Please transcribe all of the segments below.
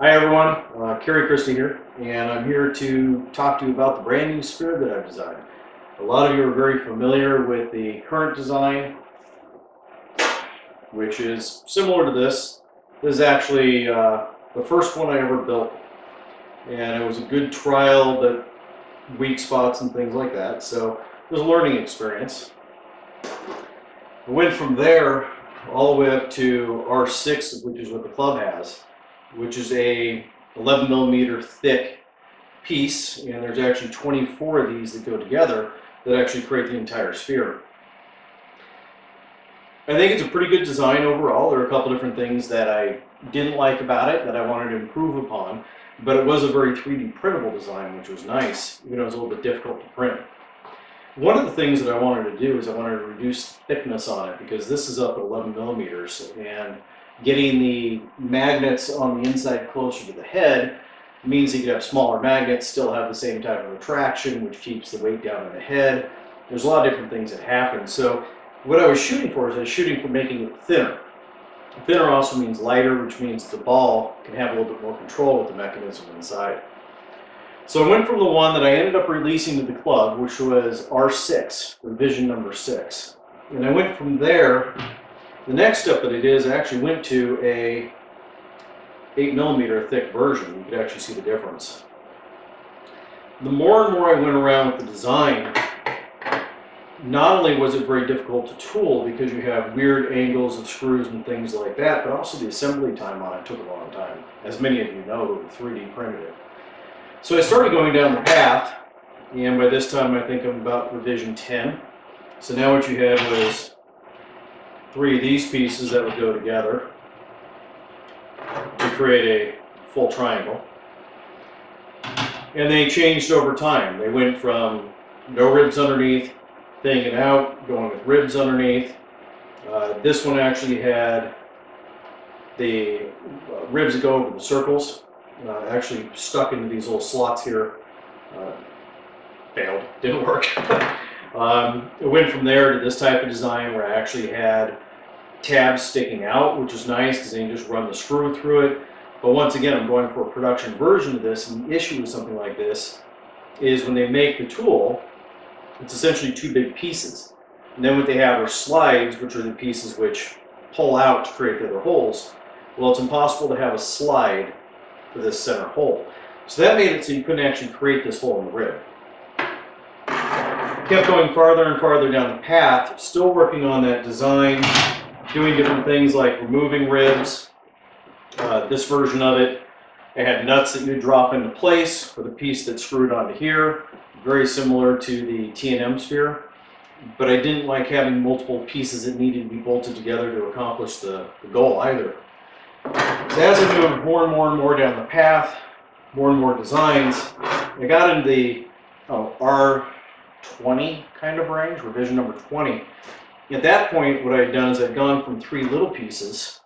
Hi everyone, uh, Cary Christie here, and I'm here to talk to you about the brand new sphere that I've designed. A lot of you are very familiar with the current design, which is similar to this. This is actually uh, the first one I ever built, and it was a good trial, but weak spots and things like that, so it was a learning experience. I went from there all the way up to R6, which is what the club has which is a 11 millimeter thick piece, and there's actually 24 of these that go together that actually create the entire sphere. I think it's a pretty good design overall. There are a couple different things that I didn't like about it that I wanted to improve upon, but it was a very 3D printable design, which was nice, even though it was a little bit difficult to print. One of the things that I wanted to do is I wanted to reduce thickness on it because this is up at 11 millimeters, and getting the magnets on the inside closer to the head means you can have smaller magnets, still have the same type of attraction, which keeps the weight down in the head. There's a lot of different things that happen. So what I was shooting for is I was shooting for making it thinner. Thinner also means lighter, which means the ball can have a little bit more control with the mechanism inside. So I went from the one that I ended up releasing to the club, which was R6, revision number 6. And I went from there the next step that I did is I actually went to a 8 millimeter thick version. You could actually see the difference. The more and more I went around with the design, not only was it very difficult to tool because you have weird angles of screws and things like that, but also the assembly time on it took a long time. As many of you know, 3D printed it. So I started going down the path, and by this time I think I'm about revision 10. So now what you had was three of these pieces that would go together to create a full triangle. And they changed over time. They went from no ribs underneath, hanging out, going with ribs underneath. Uh, this one actually had the uh, ribs that go over the circles, uh, actually stuck into these little slots here. Uh, failed, didn't work. um, it went from there to this type of design where I actually had tabs sticking out, which is nice because you just run the screw through it. But once again, I'm going for a production version of this, and the issue with something like this is when they make the tool, it's essentially two big pieces. And then what they have are slides, which are the pieces which pull out to create the other holes. Well, it's impossible to have a slide for this center hole. So that made it so you couldn't actually create this hole in the rib. Kept going farther and farther down the path, still working on that design, doing different things like removing ribs. Uh, this version of it, it had nuts that you drop into place for the piece that's screwed onto here, very similar to the T&M sphere. But I didn't like having multiple pieces that needed to be bolted together to accomplish the, the goal either. So as I moved more and more and more down the path, more and more designs, I got into the oh, R20 kind of range, revision number 20, at that point, what I had done is I'd gone from three little pieces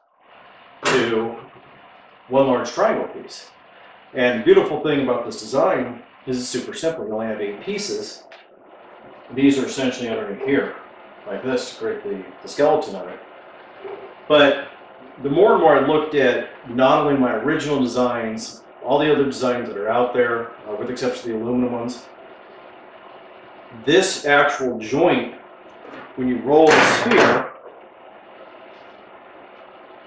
to one large triangle piece. And the beautiful thing about this design is it's super simple. You only have eight pieces. These are essentially underneath here, like this, to create the, the skeleton of it. But the more and more I looked at not only my original designs, all the other designs that are out there, uh, with the exception of the aluminum ones, this actual joint when you roll the sphere,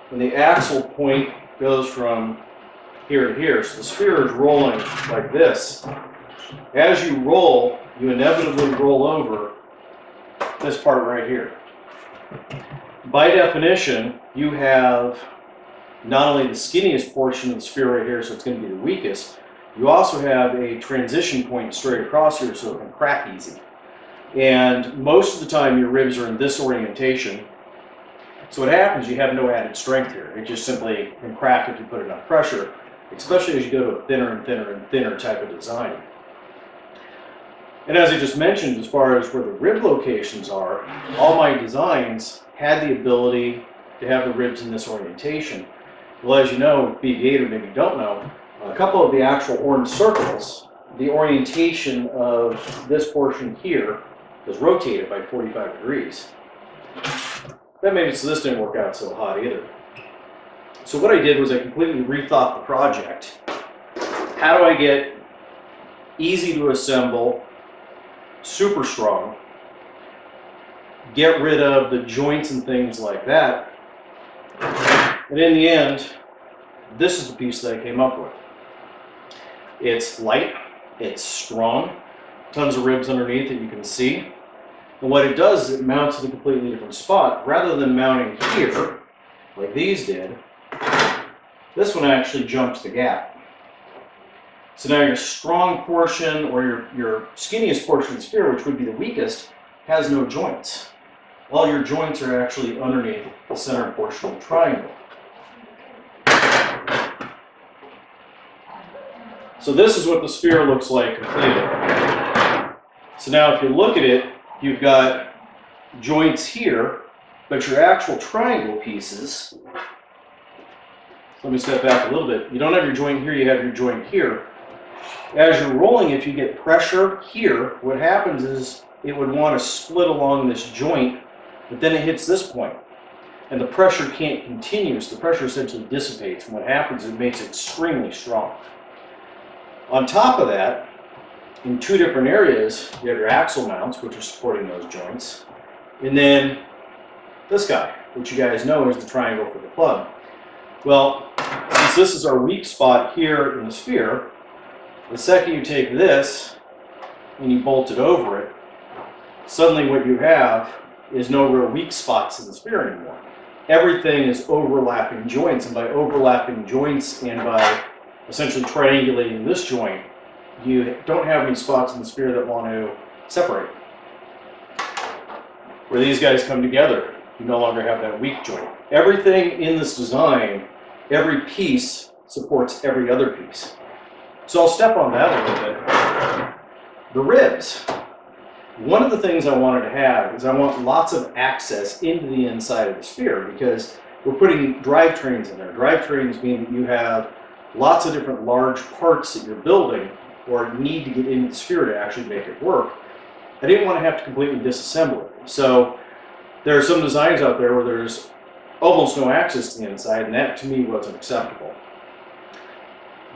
when the axle point goes from here to here, so the sphere is rolling like this. As you roll, you inevitably roll over this part right here. By definition, you have not only the skinniest portion of the sphere right here, so it's going to be the weakest, you also have a transition point straight across here so it can crack easy. And most of the time your ribs are in this orientation. So what happens, you have no added strength here. It just simply can crack if you put enough pressure, especially as you go to a thinner and thinner and thinner type of design. And as I just mentioned, as far as where the rib locations are, all my designs had the ability to have the ribs in this orientation. Well, as you know, BB-8 or maybe don't know, a couple of the actual orange circles, the orientation of this portion here was rotated by 45 degrees. That made it so this didn't work out so hot either. So what I did was I completely rethought the project. How do I get easy to assemble, super strong, get rid of the joints and things like that. And in the end, this is the piece that I came up with. It's light, it's strong, tons of ribs underneath that you can see. And what it does is it mounts in a completely different spot. Rather than mounting here, like these did, this one actually jumps the gap. So now your strong portion or your, your skinniest portion of the sphere, which would be the weakest, has no joints. All your joints are actually underneath the center portion of the triangle. So this is what the sphere looks like completed. So now if you look at it, you've got joints here, but your actual triangle pieces, let me step back a little bit. You don't have your joint here, you have your joint here. As you're rolling, if you get pressure here, what happens is it would want to split along this joint, but then it hits this point. And the pressure can't continue, so the pressure essentially dissipates. And what happens is it makes it extremely strong. On top of that, in two different areas, you have your axle mounts, which are supporting those joints. And then this guy, which you guys know is the triangle for the plug. Well, since this is our weak spot here in the sphere, the second you take this and you bolt it over it, suddenly what you have is no real weak spots in the sphere anymore. Everything is overlapping joints, and by overlapping joints and by essentially triangulating this joint, you don't have any spots in the sphere that want to separate. Where these guys come together, you no longer have that weak joint. Everything in this design, every piece supports every other piece. So I'll step on that a little bit. The ribs. One of the things I wanted to have is I want lots of access into the inside of the sphere because we're putting drivetrains in there. Drivetrains mean that you have lots of different large parts that you're building or need to get into the sphere to actually make it work. I didn't want to have to completely disassemble it. So there are some designs out there where there's almost no access to the inside, and that to me wasn't acceptable.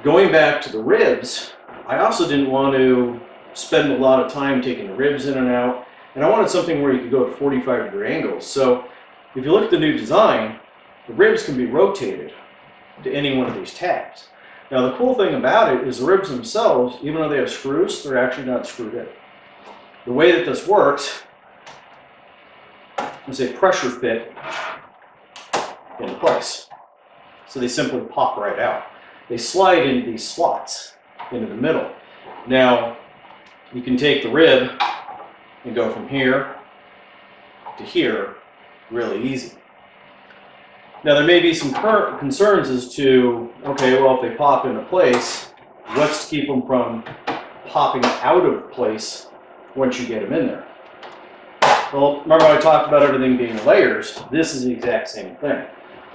Going back to the ribs, I also didn't want to spend a lot of time taking the ribs in and out, and I wanted something where you could go at 45 degree angles. So if you look at the new design, the ribs can be rotated to any one of these tabs. Now the cool thing about it is the ribs themselves, even though they have screws, they're actually not screwed in. The way that this works is a pressure fit into place. So they simply pop right out. They slide into these slots into the middle. Now, you can take the rib and go from here to here really easy. Now there may be some concerns as to, okay, well if they pop into place, what's to keep them from popping out of place once you get them in there? Well, remember I talked about everything being layers? This is the exact same thing.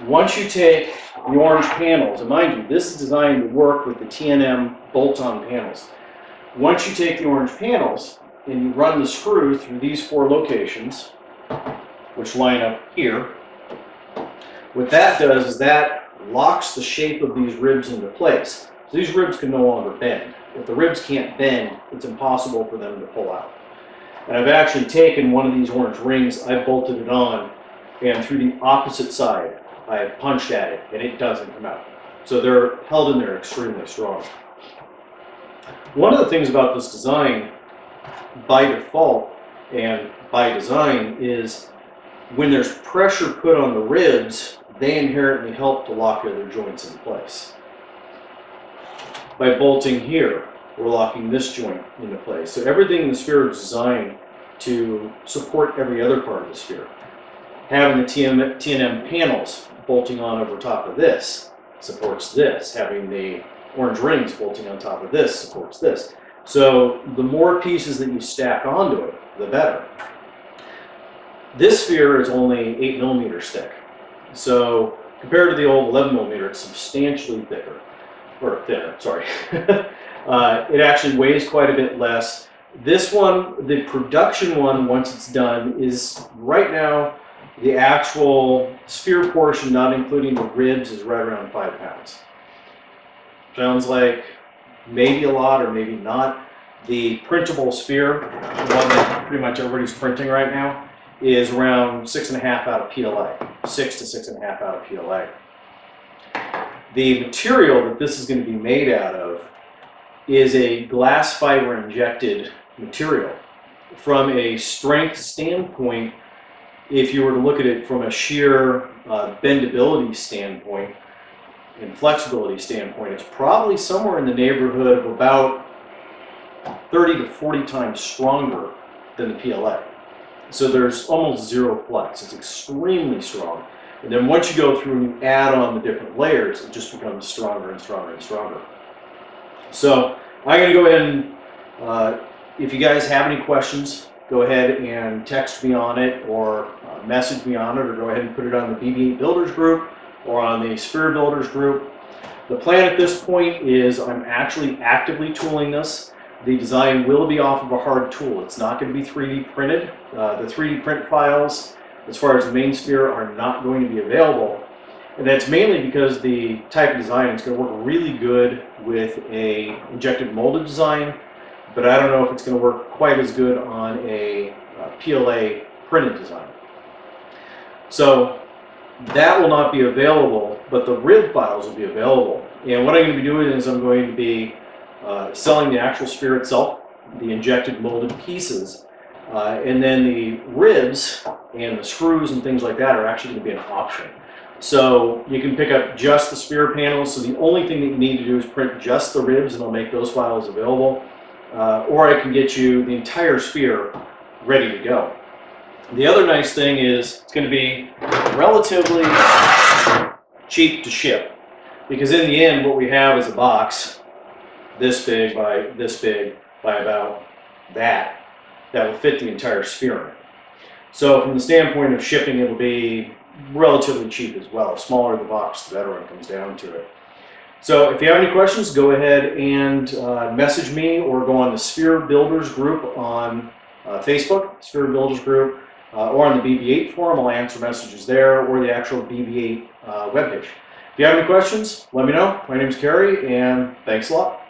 Once you take the orange panels, and mind you, this is designed to work with the TNM bolt-on panels. Once you take the orange panels and you run the screw through these four locations, which line up here, what that does is that locks the shape of these ribs into place. So these ribs can no longer bend. If the ribs can't bend, it's impossible for them to pull out. And I've actually taken one of these orange rings, I've bolted it on, and through the opposite side, I punched at it, and it doesn't come out. So they're held in there extremely strong. One of the things about this design, by default and by design, is when there's pressure put on the ribs, they inherently help to lock other joints in place. By bolting here, we're locking this joint into place. So everything in the sphere is designed to support every other part of the sphere. Having the TM, TNM panels bolting on over top of this supports this. Having the orange rings bolting on top of this supports this. So the more pieces that you stack onto it, the better. This sphere is only 8 millimeters thick. So compared to the old 11 millimeter, it's substantially thicker, or thinner, sorry. uh, it actually weighs quite a bit less. This one, the production one, once it's done, is right now The actual sphere portion, not including the ribs, is right around five pounds. Sounds like maybe a lot or maybe not. The printable sphere, the one that pretty much everybody's printing right now, is around six and a half out of PLA, six to six and a half out of PLA. The material that this is going to be made out of is a glass fiber injected material. From a strength standpoint, if you were to look at it from a sheer uh, bendability standpoint and flexibility standpoint, it's probably somewhere in the neighborhood of about 30 to 40 times stronger than the PLA. So there's almost zero flex. It's extremely strong. And then once you go through and add on the different layers, it just becomes stronger and stronger and stronger. So I'm going to go ahead and, uh, if you guys have any questions, go ahead and text me on it or uh, message me on it or go ahead and put it on the BB8 Builders group or on the Sphere Builders group. The plan at this point is I'm actually actively tooling this. The design will be off of a hard tool. It's not going to be 3D printed. Uh, the 3D print files, as far as the main sphere, are not going to be available. And that's mainly because the type of design is going to work really good with a injected molded design, but I don't know if it's going to work quite as good on a uh, PLA printed design. So that will not be available, but the rib files will be available. And what I'm going to be doing is I'm going to be uh, selling the actual sphere itself, the injected molded pieces, uh, and then the ribs and the screws and things like that are actually going to be an option. So you can pick up just the sphere panels. So the only thing that you need to do is print just the ribs and I'll make those files available. Uh, or I can get you the entire sphere ready to go. The other nice thing is it's going to be relatively cheap to ship. Because in the end, what we have is a box this big by this big by about that that will fit the entire sphere it. So from the standpoint of shipping, it'll be relatively cheap as well. The smaller the box, the better when it comes down to it. So if you have any questions, go ahead and uh, message me or go on the Sphere Builders group on uh, Facebook, Sphere Builders group, uh, or on the BB8 forum. I'll answer messages there or the actual BB8 uh, webpage. If you have any questions, let me know. My name is Cary, and thanks a lot.